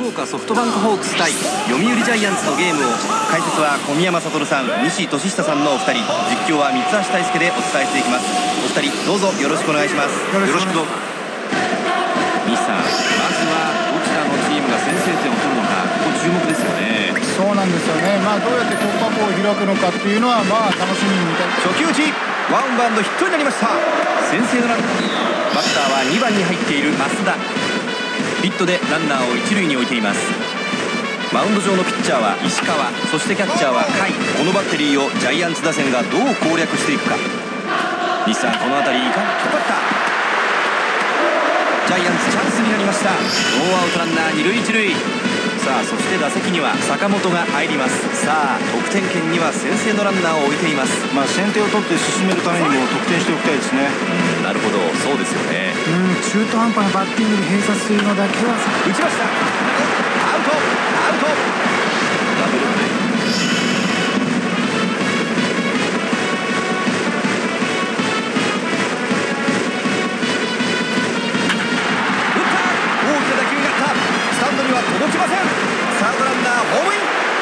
福岡ソフトバンクホークス対読売ジャイアンツのゲームを。解説は小宮山悟さん西俊久さんのお二人。実況は三橋大輔でお伝えしていきます。お二人どうぞよろしくお願いします。よろしくどうぞ西さんまずはどちらのチームが先制点を取るのか。ここ注目ですよね。そうなんですよね。まあどうやって突破口を開くのかっていうのはまあ楽しみに見たい。初球打ちワンバウンドヒットになりました。先制のランバッターは2番に入っている増田ヒットでランナーを一塁に置いています。マウンド上のピッチャーは石川そしてキャッチャーは甲斐。このバッテリーをジャイアンツ打線がどう攻略していくか。西さんこの辺りいか引っ張った。ジャイアンツチャンスになりました。ノーアウトランナー二塁一塁さあそして打席には坂本が入ります。さあ得点圏には先制のランナーを置いています。まあ先手を取って進めるためにも得点しておきたいですね。うんなるほど。そうですよね。うん中途半端なバッティングに閉鎖するのだけは打ちました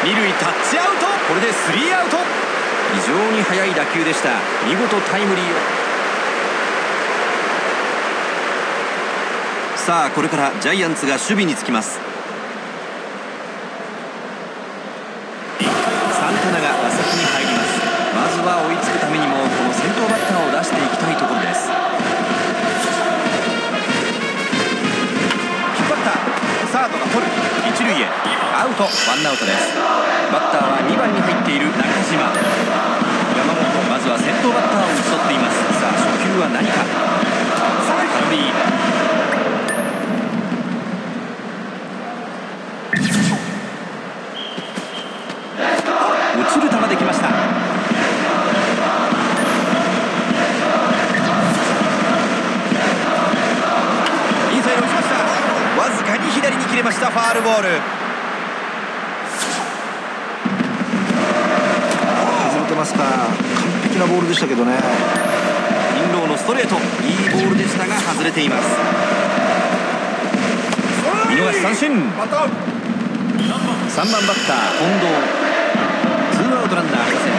二塁タッチアウト。これでスリーアウト。非常に速い打球でした。見事タイムリーを。さあこれからジャイアンツが守備につきます。サンタナが打席に入ります。まずは追いつくためにもこの先頭バッターを出していきたいところです。アウトワンアウトです。バッターは2番に入っている中島。山本まずは先頭バッターを打ち取っています。さあ初球は何か。さあ空振り落ちる球できました。インサイド打ちました。わずかに左に切れました。ファールボール。ますか。完璧なボールでしたけどね。インローのストレート。いいボールでしたが外れています。見逃し三振。3番バッター近藤。ツーアウトランナーありません。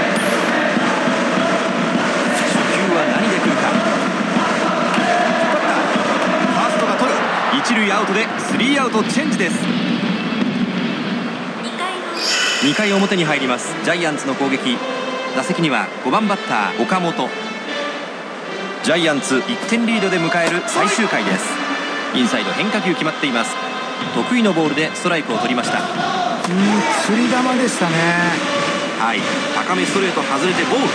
初球は何で来るか。ファーストが取る。一塁アウトでスリーアウトチェンジです。2回表に入ります。ジャイアンツの攻撃打席には5番バッター岡本。ジャイアンツ。1点リードで迎える最終回です。インサイド変化球決まっています。得意のボールでストライクを取りました。うん釣り球でしたね。はい。高めストレート外れてボール。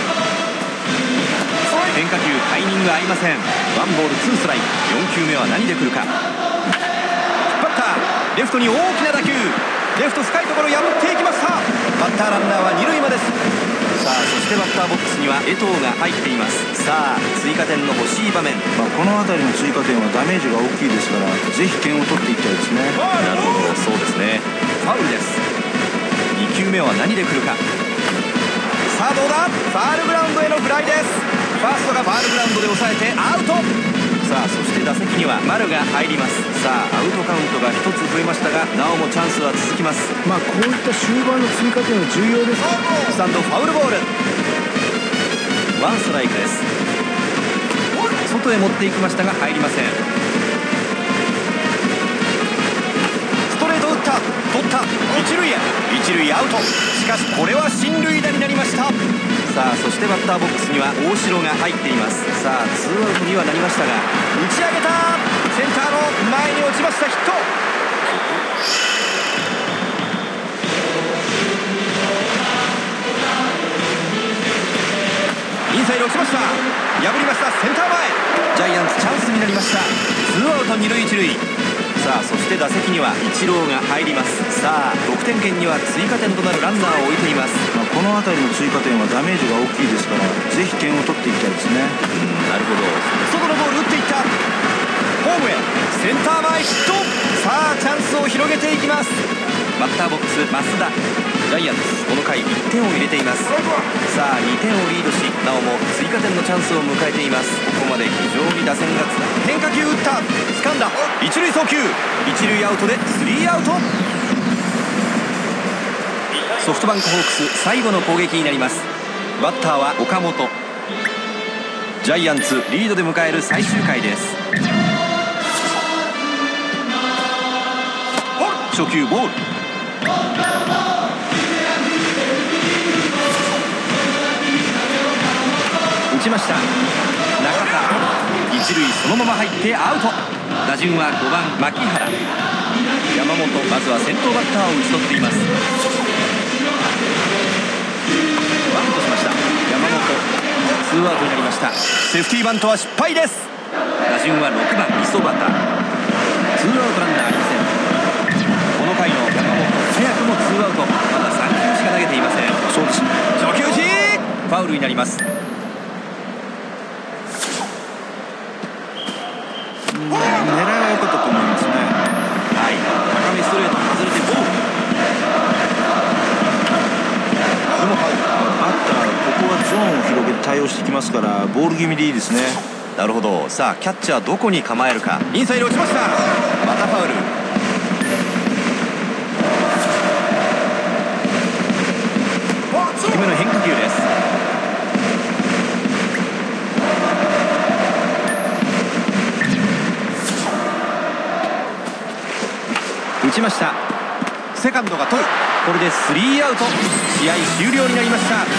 変化球タイミング合いません。ワンボールツーストライク。4球目は何で来るか。引っ張った。レフトに大きな打球。レフト深いところ破っていきました。バッターランナーは二塁まですさあそしてバッターボックスには江藤が入っています。さあ追加点の欲しい場面。まあ、この辺りの追加点はダメージが大きいですからぜひ点を取っていきたいですね。なるほど。そうですね。ファウルです。2球目は何で来るか。さあどうだ？ファールグラウンドへのフライです。ファーストがファールグラウンドで抑えてアウトさあそして打席には丸が入ります。さあアウトカウントが1つ増えましたがなおもチャンスは続きます。まあこういった終盤の追加点は重要です。スタンドファウルボール。ワンストライクです。外へ持っていきましたが入りませんトレート打った取った。一塁へ。一塁アウト。しかしこれは進塁打になりました。さあそしてバッターボックスには大城が入っています。さあツーアウトにはなりましたが打ち上げた。センターの前に落ちました。ヒット。インサイド落ちました。破りました。センター前。ジャイアンツチャンスになりました。ツーアウト二塁一塁。さあそして打席にはイチローが入ります。さあ得点圏には追加点となるランナーを置いています。まあ、この辺りの追加点はダメージが大きいですからぜひ点を取っていきたいですね。うんなるほど。外のボール打っていった。ホームへ。センター前ヒット。さあチャンスを広げていきます。バッターボックス増田ジャイアンツこの回1点を入れています。さあ2点をリードしなおも追加点のチャンスを迎えています。ここまで非常に打線がつな変化球打った。掴んだ。一塁送球。一塁アウトでスリーアウト。ソフトバンクホークス最後の攻撃になります。バッターは岡本。ジャイアンツリードで迎える最終回です。初球ボール。ちました。中田一塁そのまま入ってアウト。打順は5番牧原。山本まずは先頭バッターを打ち取っています。バントしました。山本ツーアウトになりました。セーフティーバントは失敗です。打順は6番磯端ツーアウトランナーありません。この回の山本早くもツーアウト。まだ3球しか投げていません。そうです初球打ち。ファウルになります応してきますからボール気味でいいですね。なるほど。さあキャッチャーどこに構えるか。インサイド落ちました。またファウル。低めの変化球です。打ちました。セカンドが取る。これでスリーアウト。試合終了になりました